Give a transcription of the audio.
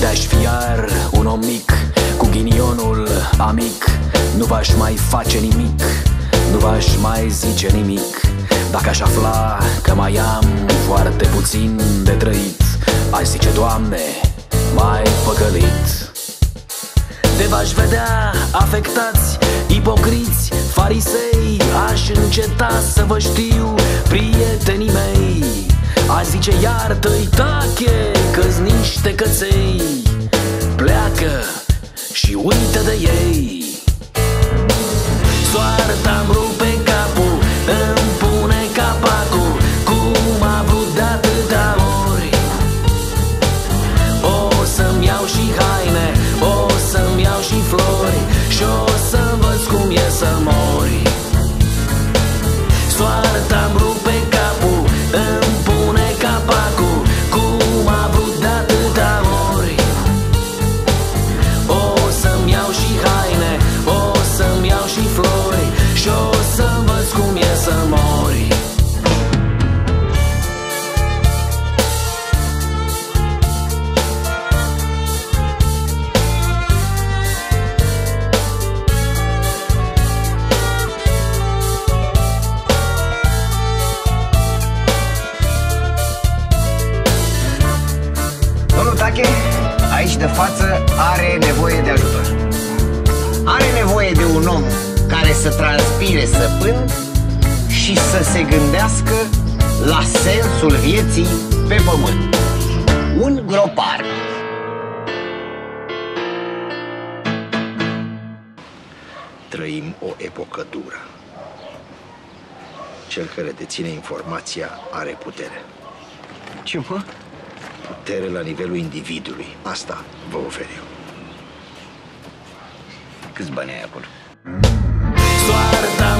De-aș fi iar un om mic Cu ghinionul amic. Nu v-aș mai face nimic Nu v-aș mai zice nimic. Dacă aș afla că mai am Foarte puțin de trăit Aș zice, Doamne, mai păcălit. De v-aș vedea afectați, ipocriți, farisei Aș înceta să vă știu, prietenii mei. Aș zice iartă-i tache, că niște căței. Pleacă și uită de ei I'm Estamos Domnul Tache, aici de față, are nevoie de ajutor. Are nevoie de un om care să transpire săpân și să se gândească la sensul vieții pe pământ. Un gropar. Trăim o epocă dură. Cel care deține informația are putere. Ce mă? Putere la nivelul individului. Asta vă ofer eu. Câți bani ai acolo? Soarta-mi rupe